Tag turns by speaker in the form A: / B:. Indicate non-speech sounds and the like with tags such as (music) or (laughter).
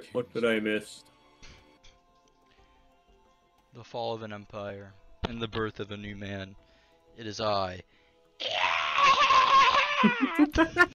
A: quick. What did I miss?
B: The fall of an empire and the birth of a new man. It is I. (laughs) (laughs)